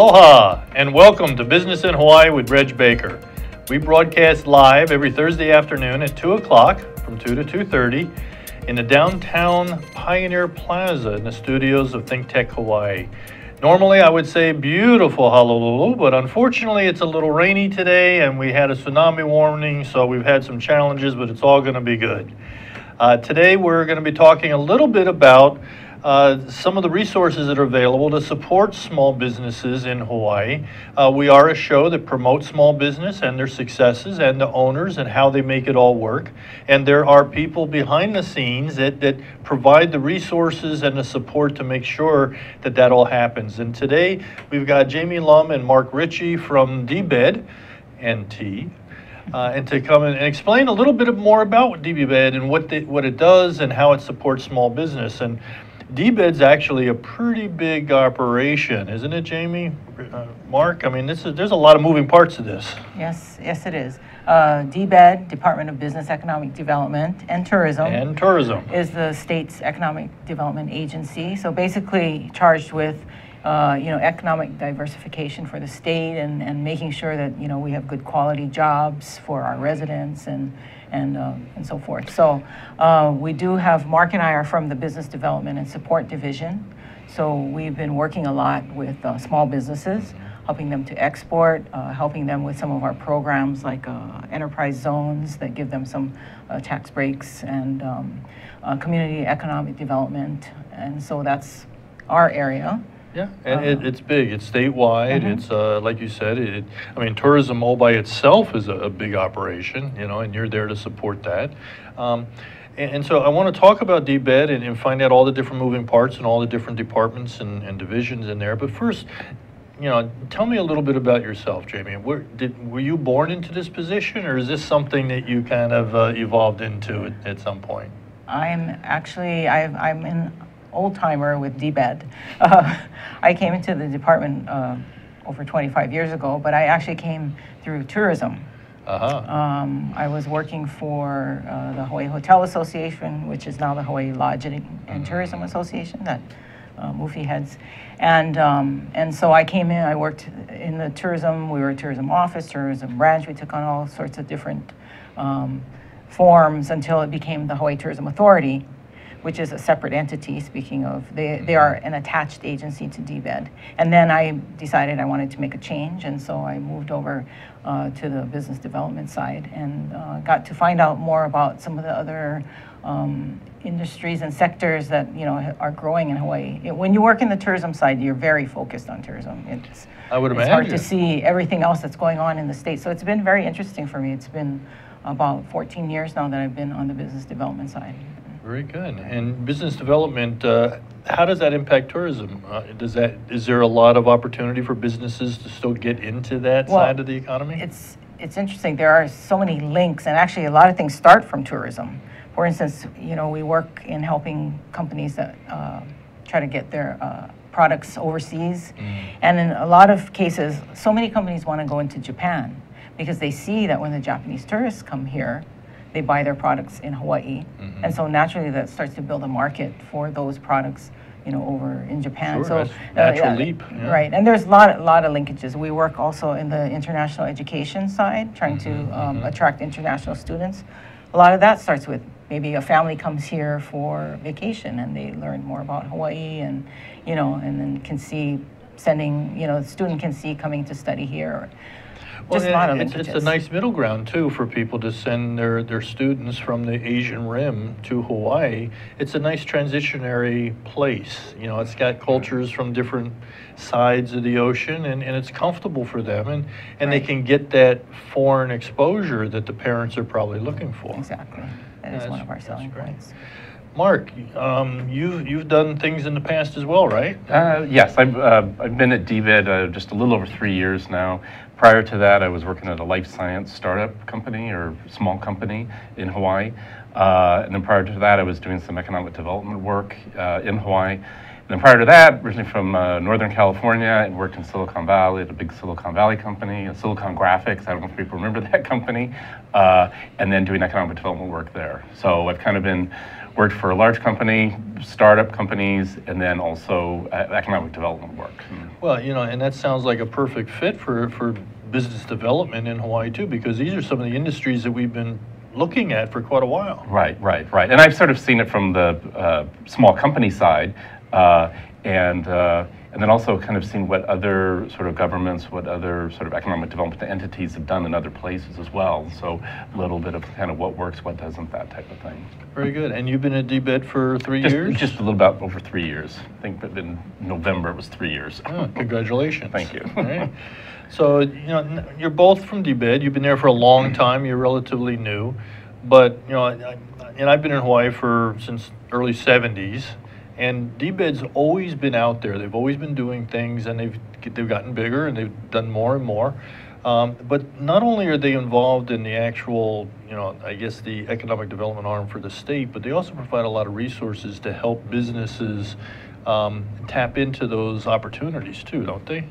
Aloha and welcome to Business in Hawaii with Reg Baker. We broadcast live every Thursday afternoon at 2 o'clock from 2 to 2.30 in the downtown Pioneer Plaza in the studios of Think Tech Hawaii. Normally I would say beautiful Honolulu, but unfortunately it's a little rainy today and we had a tsunami warning, so we've had some challenges, but it's all going to be good. Uh, today we're going to be talking a little bit about uh, some of the resources that are available to support small businesses in Hawaii. Uh, we are a show that promotes small business and their successes and the owners and how they make it all work. And there are people behind the scenes that, that provide the resources and the support to make sure that that all happens. And today we've got Jamie Lum and Mark Ritchie from DBED, NT, uh, and to come and explain a little bit more about DBED and what, the, what it does and how it supports small business. And DBED's actually a pretty big operation, isn't it, Jamie? Uh, Mark, I mean, this is there's a lot of moving parts to this. Yes, yes, it is. Uh, DBED, Department of Business Economic Development and Tourism. And tourism. Is the state's economic development agency. So basically charged with, uh, you know, economic diversification for the state and, and making sure that, you know, we have good quality jobs for our residents and and, uh, and so forth. So uh, we do have, Mark and I are from the Business Development and Support Division. So we've been working a lot with uh, small businesses, helping them to export, uh, helping them with some of our programs like enterprise zones that give them some tax breaks and um, community economic development. And so that's our area. Yeah, and it, uh-huh. it's big. It's statewide. Mm-hmm. It's uh, like you said. It, I mean, tourism all by itself is a, a, big operation, you know, and you're there to support that. Um, and, and, so I want to talk about DBED and, and, find out all the different moving parts and all the different departments and, and, divisions in there. But first, you know, tell me a little bit about yourself, Jamie. Where, did, were you born into this position, or is this something that you kind of uh, evolved into at, at some point? I'm actually i am in old timer with DBED. Uh, I came into the department uh, over 25 years ago, but I actually came through tourism. Uh-huh. Um, I was working for uh, the Hawaii Hotel Association, which is now the Hawaii Lodging and mm-hmm. Tourism Association that uh, Mufi heads. And, um, and so I came in, I worked in the tourism, we were a tourism office, tourism branch, we took on all sorts of different um, forms until it became the Hawaii Tourism Authority which is a separate entity, speaking of, they, they are an attached agency to DBED. And then I decided I wanted to make a change, and so I moved over uh, to the business development side and uh, got to find out more about some of the other um, industries and sectors that you know are growing in Hawaii. It, when you work in the tourism side, you're very focused on tourism. It's, I would it's imagine. hard to see everything else that's going on in the state. So it's been very interesting for me. It's been about 14 years now that I've been on the business development side. Very good. And business development, uh, how does that impact tourism? Uh, does that is there a lot of opportunity for businesses to still get into that well, side of the economy? It's it's interesting. There are so many links, and actually, a lot of things start from tourism. For instance, you know, we work in helping companies that uh, try to get their uh, products overseas, mm. and in a lot of cases, so many companies want to go into Japan because they see that when the Japanese tourists come here, they buy their products in Hawaii. Mm-hmm. And so naturally that starts to build a market for those products you know, over in Japan. Sure, so uh, natural uh, leap. Yeah. Right, and there's a lot, a lot of linkages. We work also in the international education side, trying mm-hmm, to um, mm-hmm. attract international students. A lot of that starts with maybe a family comes here for vacation and they learn more about Hawaii, and you know, and then can see sending, you know, the student can see coming to study here. Just well, a lot of it's, it's a nice middle ground too for people to send their, their students from the Asian Rim to Hawaii. It's a nice transitionary place. You know, it's got cultures from different sides of the ocean and, and it's comfortable for them and, and right. they can get that foreign exposure that the parents are probably looking for. Exactly. That is one of our selling points. Mark, um, you've, you've done things in the past as well, right? Uh, yes, I've, uh, I've been at DBED uh, just a little over three years now. Prior to that, I was working at a life science startup company or small company in Hawaii. Uh, and then prior to that, I was doing some economic development work uh, in Hawaii. And then prior to that, originally from uh, Northern California, I worked in Silicon Valley at a big Silicon Valley company, Silicon Graphics. I don't know if people remember that company. Uh, and then doing economic development work there. So I've kind of been worked for a large company, startup companies, and then also uh, economic development work. Well, you know, and that sounds like a perfect fit for, for business development in Hawaii too, because these are some of the industries that we've been looking at for quite a while. Right, right, right. And I've sort of seen it from the uh, small company side, uh, and uh, and then also kind of seen what other sort of governments, what other sort of economic development entities have done in other places as well. So a little bit of kind of what works, what doesn't, that type of thing. Very good. And you've been at DBED for three just, years? Just a little about over three years. I think in November it was three years. Oh, congratulations. Thank you. Right. So, you know, you're both from DBED. You've been there for a long mm-hmm. time. You're relatively new. But, you know, I, and I've been in Hawaii for since early 70s. And DBED's always been out there. They've always been doing things, and they've they've gotten bigger, and they've done more and more. Um, but not only are they involved in the actual, you know, I guess the economic development arm for the state, but they also provide a lot of resources to help businesses um, tap into those opportunities too, don't they?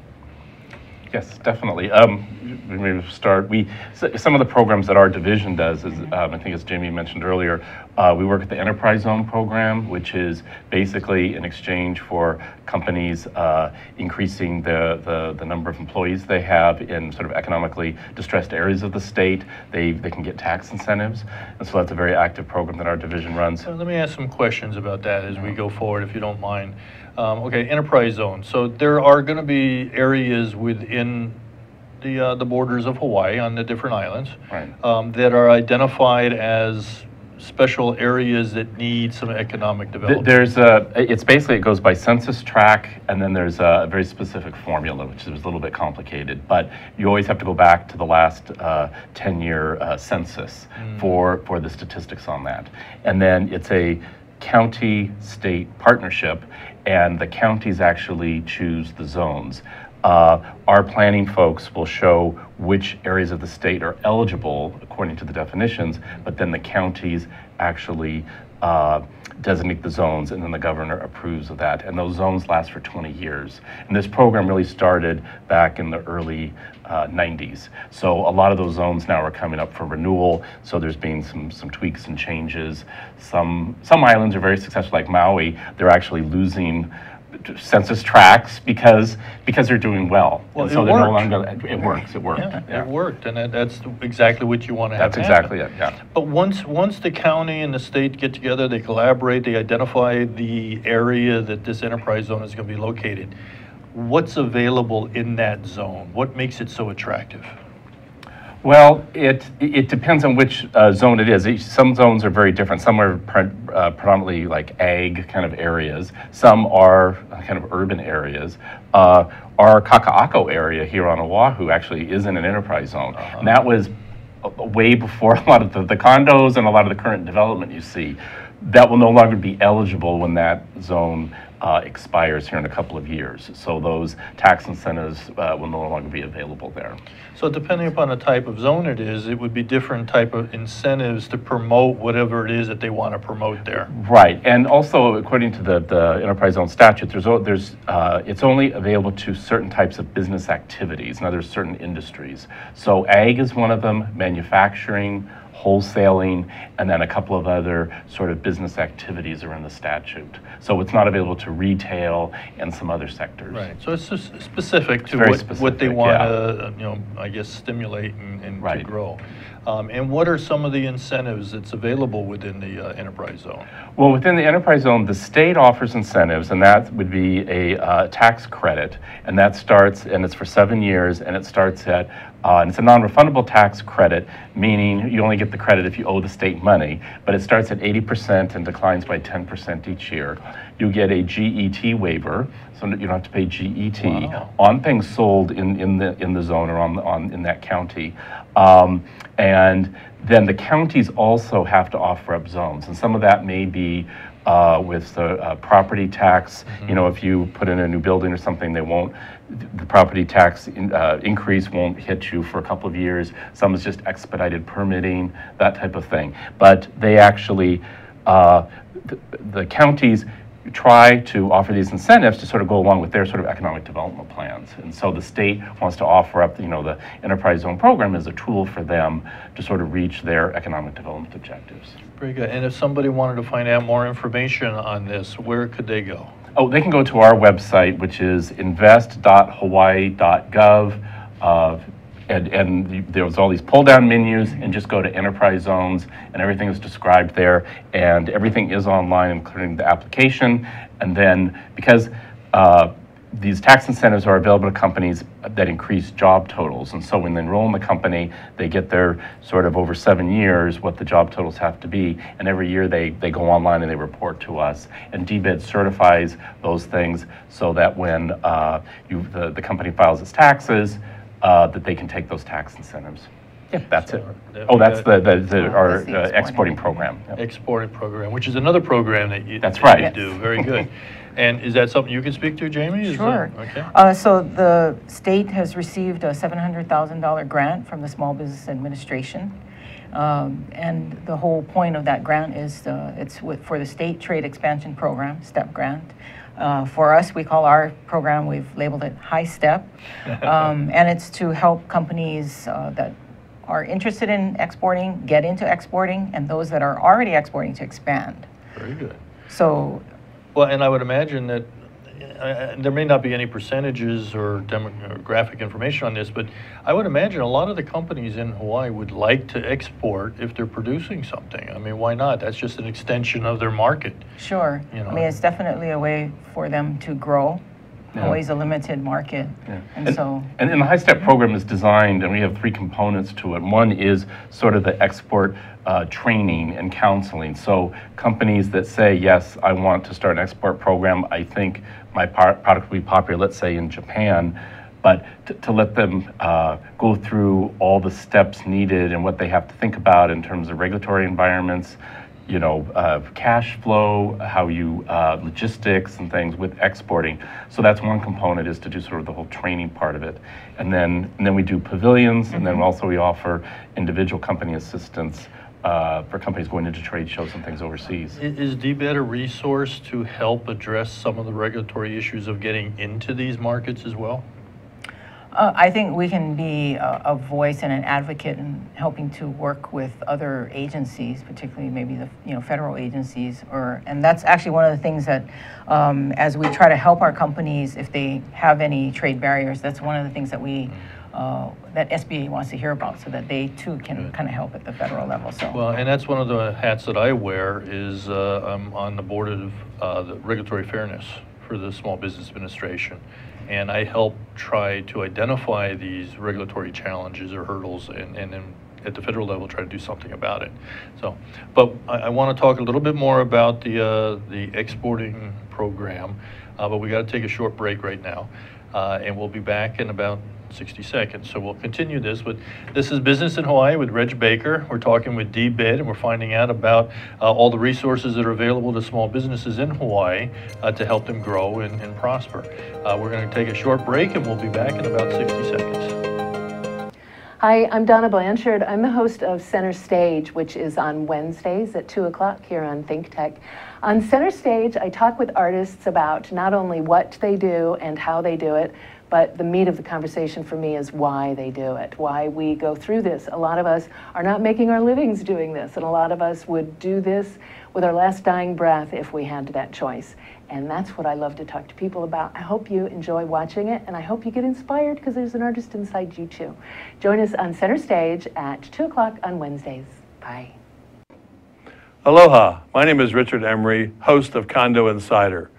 Yes, definitely. Um, maybe start. We some of the programs that our division does is um, I think as Jamie mentioned earlier, uh, we work at the Enterprise Zone program, which is basically in exchange for companies uh, increasing the, the the number of employees they have in sort of economically distressed areas of the state. They they can get tax incentives, and so that's a very active program that our division runs. Let me ask some questions about that as we go forward, if you don't mind. Um, okay, enterprise zone. So there are going to be areas within the uh, the borders of Hawaii on the different islands Right. um, that are identified as special areas that need some economic development. There's a, it's basically, it goes by census tract, and then there's a very specific formula, which is a little bit complicated. But you always have to go back to the last 10-year uh, census for, for the statistics on that. And then it's a county-state partnership, and the counties actually choose the zones. Uh, our planning folks will show which areas of the state are eligible according to the definitions, but then the counties actually uh, designate the zones, and then the governor approves of that. And those zones last for 20 years. And this program really started back in the early uh, 90s. So a lot of those zones now are coming up for renewal. So there's been some some tweaks and changes. Some some islands are very successful, like Maui. They're actually losing census tracts because because they're doing well. Well, and so it they're no longer. It works. It worked. yeah, it worked, and that, that's exactly what you want to have That's happen. exactly it. Yeah. But once, once the county and the state get together, they collaborate, they identify the area that this enterprise zone is going to be located. What's available in that zone? What makes it so attractive? Well, it, it depends on which uh, zone it is. Some zones are very different. Some are pre- uh, predominantly like ag kind of areas. Some are kind of urban areas. Uh, our Kaka'ako area here on Oahu actually is in an enterprise zone. And that was uh, way before a lot of the, the condos and a lot of the current development you see. That will no longer be eligible when that zone uh, expires here in a couple of years. So those tax incentives uh, will no longer be available there. So depending upon the type of zone it is, it would be different type of incentives to promote whatever it is that they want to promote there. Right, and also according to the, the enterprise zone statute, there's, there's, uh, it's only available to certain types of business activities, now there's certain industries. So ag is one of them, manufacturing, wholesaling, and then a couple of other sort of business activities are in the statute. So it's not available to retail and some other sectors. Right, so it's specific to very what, what they want yeah. to, you know, I guess stimulate and, and to Right. grow. Um, and what are some of the incentives that's available within the uh, enterprise zone? Well, within the enterprise zone, the state offers incentives, and that would be a uh, tax credit, and that starts, and it's for seven years, and it starts at, uh, and it's a non-refundable tax credit, meaning you only get the credit if you owe the state money, but it starts at 80% and declines by 10% each year. You get a GET waiver, so you don't have to pay GET Wow. on things sold in, in the in the zone or on, on in that county. Um, and then the counties also have to offer up zones, and some of that may be uh, with the uh, property tax. You know, if you put in a new building or something, they won't. The property tax in, uh, increase won't hit you for a couple of years. Some is just expedited permitting, that type of thing. But they actually, uh, the, the counties try to offer these incentives to sort of go along with their sort of economic development plans. And so the state wants to offer up, you know, the enterprise zone program as a tool for them to sort of reach their economic development objectives. Very good. And if somebody wanted to find out more information on this, where could they go? Oh, they can go to our website, which is invest.hawaii.gov. Uh, and, and there's all these pull down menus and just go to enterprise zones and everything is described there and everything is online including the application. And then because uh, these tax incentives are available to companies that increase job totals and so when they enroll in the company they get their sort of over seven years what the job totals have to be and every year they, they go online and they report to us. And DBED certifies those things so that when uh, you, the, the company files its taxes uh, that they can take those tax incentives. Yeah, that's it. that Oh, we the, the, the, Oh, our that's the uh, exporting. exporting program. Yep. Exporting program, which is another program that you. That's that right. You do, very good. And is that something you can speak to, Jamie? Is that- Sure. Okay. Uh, So the state has received a $700,000 grant from the Small Business Administration. Um, And the whole point of that grant is, uh, it's with- for the State Trade Expansion Program, STEP grant. Uh, For us, we call our program, we've labeled it HiSTEP. Um, And it's to help companies uh, that are interested in exporting, get into exporting, and those that are already exporting to expand. Very good. So Well, and I would imagine that, uh, there may not be any percentages or demographic information on this, but I would imagine a lot of the companies in Hawaii would like to export if they're producing something. I mean, why not? That's just an extension of their market. Sure. You know. I mean, it's definitely a way for them to grow. Yeah. Always a limited market. Yeah. And so, And, and the HiSTEP program is designed, and we have three components to it. One is sort of the export uh, training and counseling. So companies that say, yes, I want to start an export program, I think my product will be popular, let's say in Japan, but to, to let them uh, go through all the steps needed and what they have to think about in terms of regulatory environments, you know, uh, cash flow, how you uh, logistics and things with exporting. So that's one component is to do sort of the whole training part of it, and then and then we do pavilions, and then also we offer individual company assistance uh, for companies going into trade shows and things overseas. Is DBED a resource to help address some of the regulatory issues of getting into these markets as well? uh, I think we can be a, a voice and an advocate in helping to work with other agencies, particularly maybe the, you know, federal agencies, or, and that's actually one of the things that, um, as we try to help our companies, if they have any trade barriers, that's one of the things that we, uh, that SBA wants to hear about, so that they too can kind of help at the federal level, so. Well, and that's one of the hats that I wear is uh, I'm on the board of uh, the regulatory fairness for the Small Business Administration. And I help try to identify these regulatory challenges or hurdles and, and then at the federal level, try to do something about it. So, but I, I want to talk a little bit more about the, uh, the exporting program, but we got to take a short break right now. Uh, and we'll be back in about 60 seconds. So we'll continue this with, this is Business in Hawaii with Reg Baker. We're talking with DBED and we're finding out about uh, all the resources that are available to small businesses in Hawaii uh, to help them grow and, and prosper. Uh, we're going to take a short break and we'll be back in about 60 seconds. Hi, I'm Donna Blanchard. I'm the host of Center Stage, which is on Wednesdays at 2 o'clock here on Think Tech. On Center Stage, I talk with artists about not only what they do and how they do it, but the meat of the conversation for me is why they do it, why we go through this. A lot of us are not making our livings doing this, and a lot of us would do this with our last dying breath if we had that choice. And that's what I love to talk to people about. I hope you enjoy watching it, and I hope you get inspired because there's an artist inside you too. Join us on Center Stage at 2 o'clock on Wednesdays. Bye. Aloha, my name is Richard Emery, host of Condo Insider.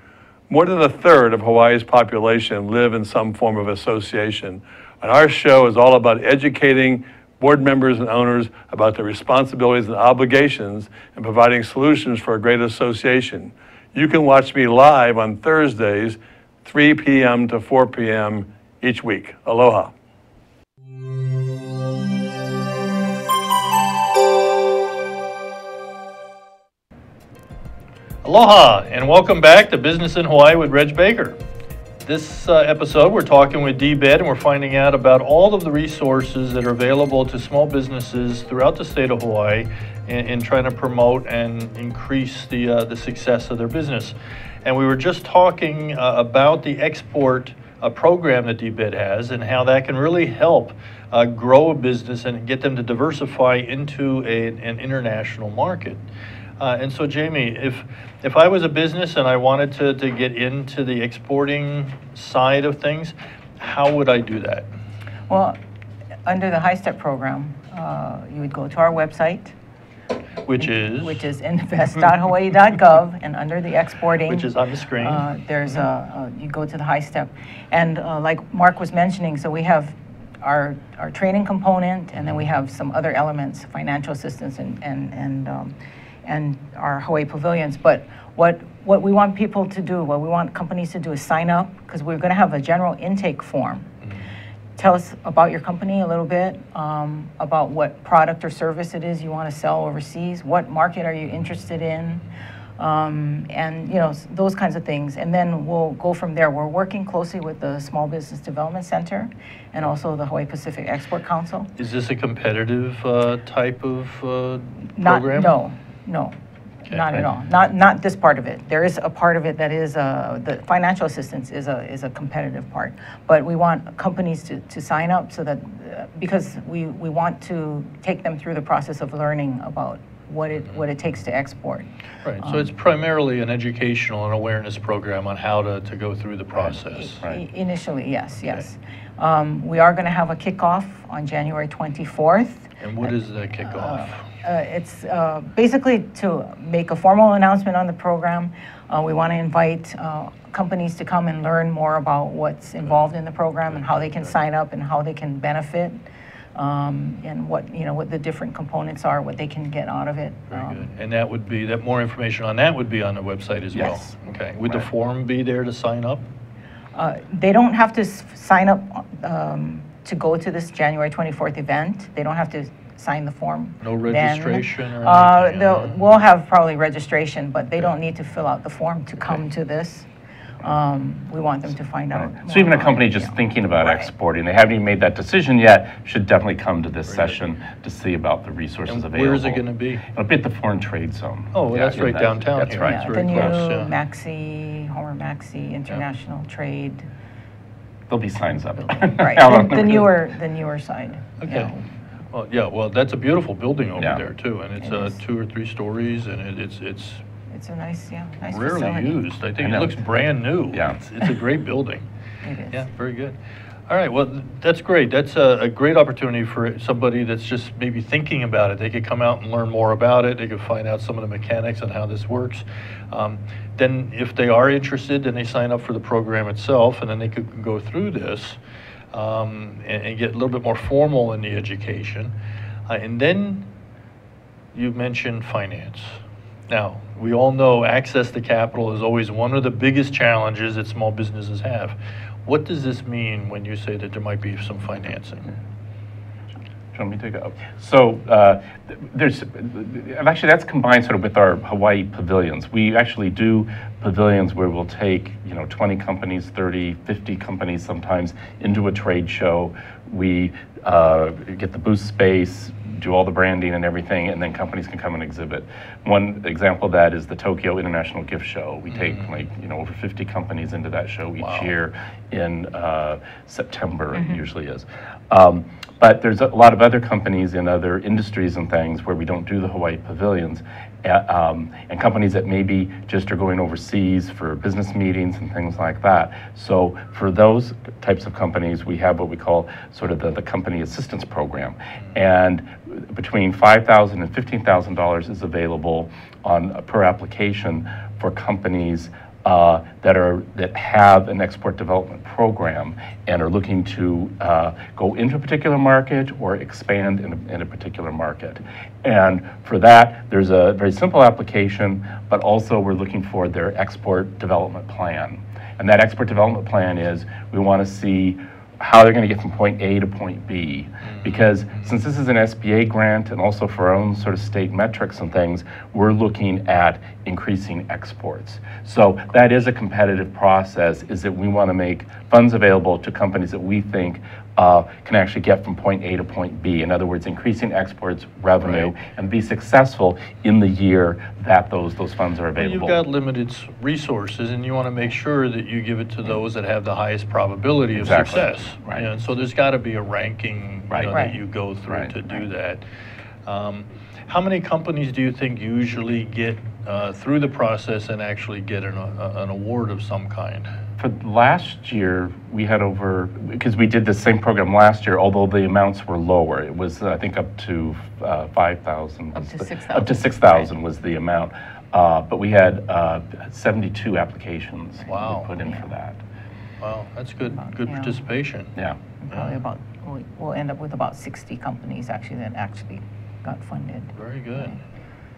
More than a third of Hawaii's population live in some form of association, and our show is all about educating board members and owners about their responsibilities and obligations and providing solutions for a great association. You can watch me live on Thursdays, 3 p.m. to 4 p.m. each week. Aloha. Aloha and welcome back to Business in Hawaii with Reg Baker. this uh, episode, we're talking with DBED and we're finding out about all of the resources that are available to small businesses throughout the state of Hawaii in, in trying to promote and increase the, uh, the success of their business. And we were just talking uh, about the export uh, program that DBED has and how that can really help uh, grow a business and get them to diversify into a, an international market. Uh, and so, Jamie, if if I was a business and I wanted to, to get into the exporting side of things, how would I do that? Well, under the HiSTEP program, uh, you would go to our website, Which is? which is invest.hawaii.gov, and under the exporting. Which is on the screen. Uh, there's a, you go to the HiSTEP. And uh, like Mark was mentioning, so we have our, our training component, and then we have some other elements, financial assistance and, and, and, um, and our Hawaii pavilions. But what, what we want people to do, what we want companies to do is sign up, because we're going to have a general intake form. Tell us about your company a little bit, um, about what product or service it is you want to sell overseas, what market are you interested in, um, and you know those kinds of things. And then we'll go from there. We're working closely with the Small Business Development Center and also the Hawaii Pacific Export Council. Is this a competitive uh, type of uh, Not, program? no, no, Okay. not at all. Not, not this part of it. There is a part of it that is, uh, the financial assistance is a, is a competitive part. But we want companies to, to sign up so that, uh, because we, we want to take them through the process of learning about what it, what it takes to export. Right, so it's primarily an educational and awareness program on how to, to go through the process. Right. I- Initially, yes, yes. Um, We are going to have a kickoff on January 24th. And what is the kickoff? Uh, It's uh, basically to make a formal announcement on the program. Uh, We want to invite uh, companies to come and learn more about what's involved in the program and how they can sign up and how they can benefit, um, and what, you know, what the different components are, what they can get out of it. Very Um, good. And that would be, that more information on that would be on the website as well? Yes. Okay. Would the Right. form be there to sign up? Uh, They don't have to s- sign up um, to go to this January 24th event. They don't have to sign the form. No then. registration or Uh, anything, they'll- uh, We'll have probably registration, but they don't need to fill out the form to come to this. Um, We want them to find out. So even a company about it, just thinking about Right. exporting, they haven't even made that decision yet, should definitely come to this session to see about the resources And available. where is it going to be? It'll be at the Foreign Trade Zone. Oh, well, Yeah, that's right that- downtown That's here. right. Yeah, the new close, yeah. Maxey, Homer Maxey International Trade, There'll be signs up. right, Out on the- the newer, the newer side. Okay. Yeah. Well, yeah, well, that's a beautiful building over Yeah. there too, and it's It uh, is. two or three stories, and it- it's, it's It's a nice, yeah, nice rarely facility. used. I I think it know. looks brand new. Yeah. It's- It's a great building. It is. Yeah, very good. All right, well, th- that's great. That's a, a great opportunity for somebody that's just maybe thinking about it. They could come out and learn more about it. They could find out some of the mechanics on how this works. Um, then, if they are interested, then they sign up for the program itself, and then they could go through this um, and, and get a little bit more formal in the education. Uh, and then you mentioned finance. Now, we all know access to capital is always one of the biggest challenges that small businesses have. What does this mean when you say that there might be some financing? Want me to go? So uh, there's, actually that's combined sort of with our Hawaii pavilions. We actually do pavilions where we'll take, you know, 20 companies, 30, 50 companies sometimes into a trade show. We uh, get the booth space, do all the branding and everything, and then companies can come and exhibit. One example of that is the Tokyo International Gift Show. We take like, you know, over 50 companies into that show each Wow. year in uh, September, it usually is. Um, but there's a lot of other companies in other industries and things where we don't do the Hawaii pavilions, um, and companies that maybe just are going overseas for business meetings and things like that. So for those types of companies, we have what we call sort of the, the company assistance program, and between $5,000 and $15,000 is available on per application for companies uh, that are that have an export development program and are looking to uh, go into a particular market or expand in a, in a particular market. And for that, there's a very simple application, but also we're looking for their export development plan. And that export development plan is we want to see how they're going to get from point A to point B. Mm. Because since this is an SBA grant and also for our own sort of state metrics and things, we're looking at increasing exports. So that is a competitive process, is that we want to make funds available to companies that we think uh, can actually get from point A to point B. In other words, increasing exports revenue and be successful in the year that those, those funds are Well, available. You've got limited resources, and you want to make sure that you give it to those that have the highest probability of Exactly. success. Right. And so there's got to be a ranking, you know, Right. that you go through Right, to do right. that. Um, How many companies do you think usually get uh, through the process and actually get an a- an award of some kind? For last year, we had over, because we did the same program last year, although the amounts were lower. It was, I think, up to uh, 5,000. Up to 6,000. Up to 6,000 was the amount. Uh, But we had uh, 72 applications we Wow. put in for that. Wow, that's good, good Yeah. participation. Yeah. Probably about, we'll- we'll end up with about 60 companies actually that actually got funded. Very good.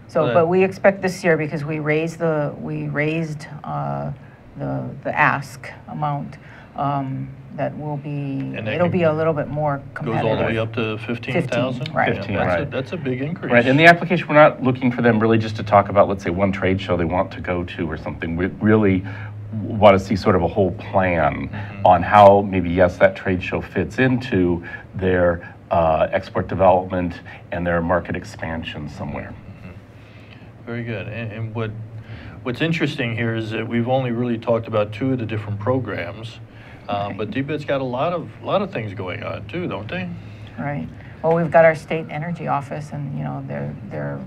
So, But- but we expect this year, because we raised the, we raised uh, the, the ask amount, um, that will be, And that it'll can- be a little bit more Goes competitive. all the way up to 15,000? right. Yeah, 15, that's a- right. That's a big increase. Right, in the application, we're not looking for them really just to talk about, let's say, one trade show they want to go to or something. We really want to see sort of a whole plan on how maybe, yes, that trade show fits into their uh, export development and their market expansion somewhere. Very good. And, and what, what's interesting here is that we've only really talked about two of the different programs, um, but DBED's got a lot of, lot of things going on too, don't they? Right. Well, we've got our state energy office and, you know, they're, they're,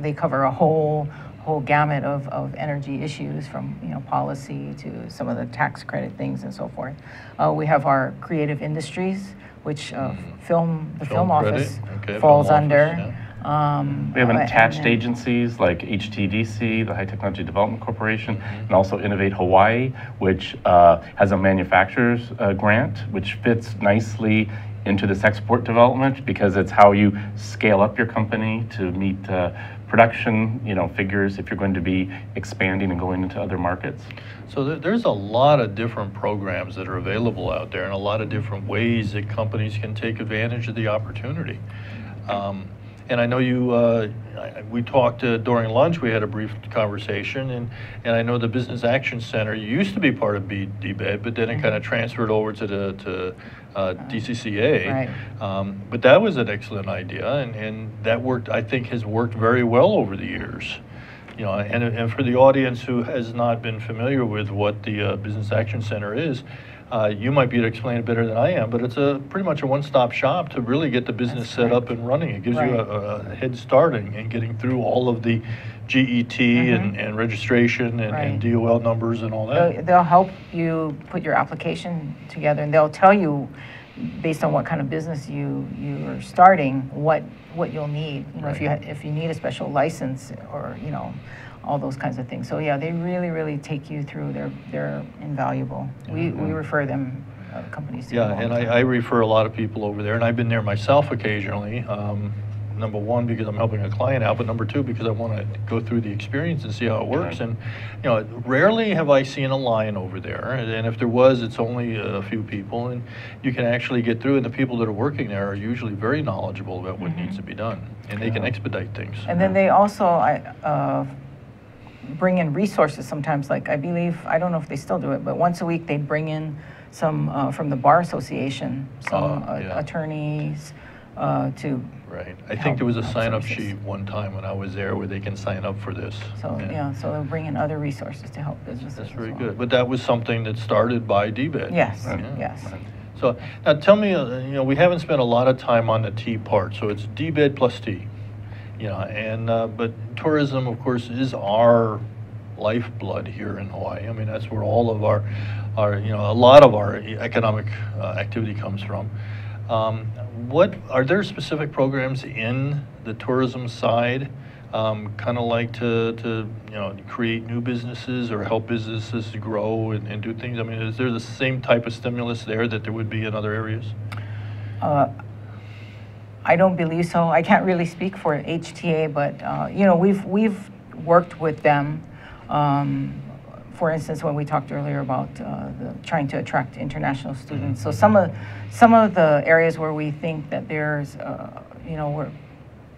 they cover a whole, whole gamut of, of energy issues from, you know, policy to some of the tax credit things and so forth. Uh, we have our creative industries, which, uh, film, the Film film office okay, film falls office, under. Um, We have attached then- agencies like HTDC, the High Technology Development Corporation, Mm-hmm. and also Innovate Hawaii, which uh, has a manufacturer's uh, grant, which fits nicely into this export development because it's how you scale up your company to meet uh, production, you know, figures if you're going to be expanding and going into other markets. So there, there's a lot of different programs that are available out there and a lot of different ways that companies can take advantage of the opportunity. Um, and I know you, uh, I- we talked uh, during lunch, we had a brief conversation, and, and I know the Business Action Center used to be part of B- DBED, but then it kind of transferred over to the, to uh, DCCA. Right. Um, But that was an excellent idea, and, and that worked, I think, has worked very well over the years. You know, and, and for the audience who has not been familiar with what the uh, Business Action Center is, uh, you might be able to explain it better than I am, but it's a pretty much a one-stop shop to really get the business set up and running. It gives you a, a head start in, in getting through all of the GET and, and registration and, and Mm-hmm. DOL numbers and all They'll, that. they'll help you put your application together and they'll tell you, based on what kind of business you, you're starting, what, what you'll need. You know, if you, ha- if you need a special license or, you know, all those kinds of things. So yeah, they really, really take you through. They're, they're invaluable. We, we refer them, uh, companies to. Yeah, and I. I refer a lot of people over there, and I've been there myself occasionally. Um, number one, because I'm helping a client out, but number two, because I want to go through the experience and see how it works. And, you know, rarely have I seen a line over there, and if there was, it's only a few people, and you can actually get through, and the people that are working there are usually very knowledgeable about what needs to be done, and they can expedite things. And then they also I, uh, bring in resources sometimes, like I believe, I don't know if they still do it, but once a week they bring in some uh, from the Bar Association, some Oh, uh, yeah. attorneys uh, to, Right. I think there was a sign-up services. sheet one time when I was there where they can sign up for this. so, yeah, so they'll bring in other resources to help businesses That's very well. good. But that was something that started by DBED. Yes, Yeah. yes. So now tell me, uh, you know, we haven't spent a lot of time on the T part, so it's DBED plus T. Know, and, uh, but tourism, of course, is our lifeblood here in Hawaii. I mean, that's where all of our, our, you know, a lot of our economic uh, activity comes from. Um, What, are there specific programs in the tourism side, kind of like to, to, you know, create new businesses or help businesses grow and, and do things? I mean, is there the same type of stimulus there that there would be in other areas? Uh, I don't believe so. I can't really speak for HTA, but, uh, you know, we've, we've worked with them um, for instance, when we talked earlier about uh, the, trying to attract international students. So some of some of the areas where we think that there's, uh, you know, where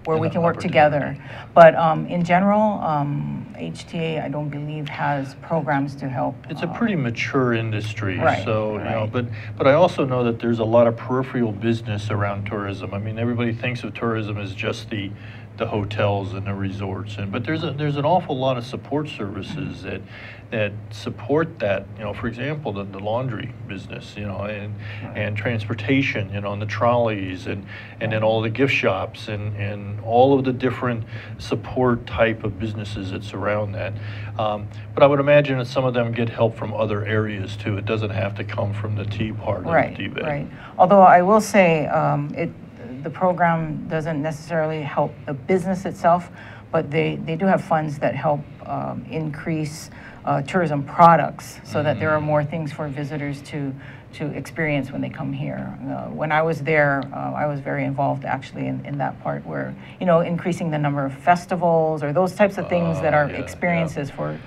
where we can work together. But um, in general, um, HTA, I don't believe has programs to help. It's a uh, pretty mature industry, Right, so, you know, right. but, but I also know that there's a lot of peripheral business around tourism. I mean, everybody thinks of tourism as just the, the hotels and the resorts, and, but there's a, there's an awful lot of support services that, that support that, you know, for example, the, the laundry business, you know, and, and transportation, you know, and the trolleys, and, and then all the gift shops, and, and all of the different support type of businesses that surround that. Um, But I would imagine that some of them get help from other areas too. It doesn't have to come from the T part of Right, the DBED. right. Although I will say, um, it, the program doesn't necessarily help the business itself, but they, they do have funds that help um, increase uh, tourism products so that there are more things for visitors to, to experience when they come here. Uh, When I was there, uh, I was very involved actually in, in that part where, you know, increasing the number of festivals or those types of things that Ah, are yeah, yeah. experiences for,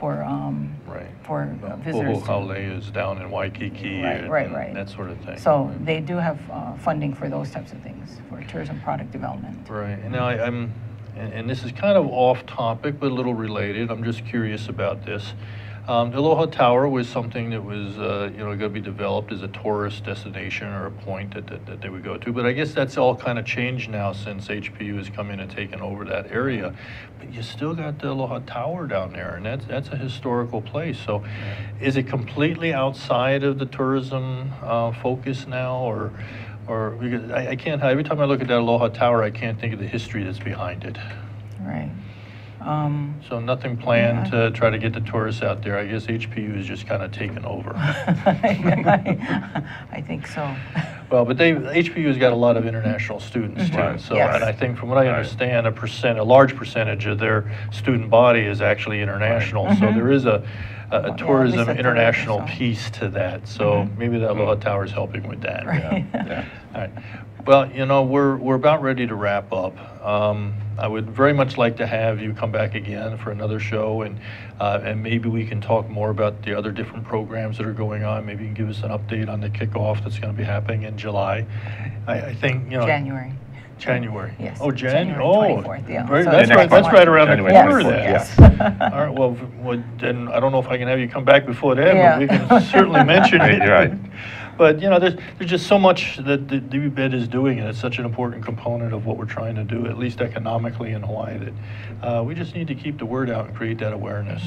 for, um, Right. for uh, visitors. to- Puhokale is down in Waikiki. Right, and- right, and right. That sort of thing. So they do have uh, funding for those types of things, for tourism product development. Right, and now I- I'm, and and this is kind of off topic, but a little related, I'm just curious about this. Um, The Aloha Tower was something that was, uh, you know, going to be developed as a tourist destination or a point that, that that they would go to, but I guess that's all kind of changed now since HPU has come in and taken over that area. But you still got the Aloha Tower down there, and that's, that's a historical place, so is it completely outside of the tourism uh, focus now, or, or, because I, I can't, every time I look at that Aloha Tower, I can't think of the history that's behind it. Right. Um, So nothing planned Yeah. to try to get the tourists out there. I guess HPU is just kind of taken over. I think so. Well, but they, HPU's got a lot of international students too. Right. So, Yes. and I think from what I Right. understand, a percent, a large percentage of their student body is actually international. So there is a, a- Mm-hmm. A tourism least third or international so. piece to that. So maybe that Aloha Tower is helping with that. Right. Yeah. All right. Well, you know, we're, we're about ready to wrap up. Um, I would very much like to have you come back again for another show and, uh, and maybe we can talk more about the other different programs that are going on. Maybe you can give us an update on the kickoff that's going to be happening in July. I, I think, you know. January. January. Yes, Oh, Jan, January oh. yeah. very- So That's right, that's right around the corner 24th, then. yes. All right, well, well, then, I don't know if I can have you come back before then, but we can certainly mention Right, it. you're right. But, you know, there's, there's just so much that the DBED is doing, and it's such an important component of what we're trying to do, at least economically in Hawaii, that uh, we just need to keep the word out and create that awareness.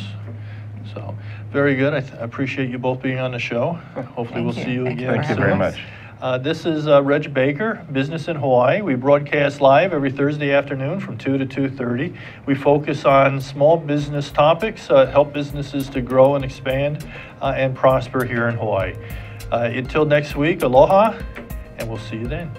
So, very good. I th- I appreciate you both being on the show. Hopefully, Thank we'll you. see you Thank again Thank you very much. Uh, This is uh, Reg Baker, Business in Hawaii. We broadcast live every Thursday afternoon from 2 to 2:30. We focus on small business topics, uh, help businesses to grow and expand uh, and prosper here in Hawaii. Uh, Until next week, aloha, and we'll see you then.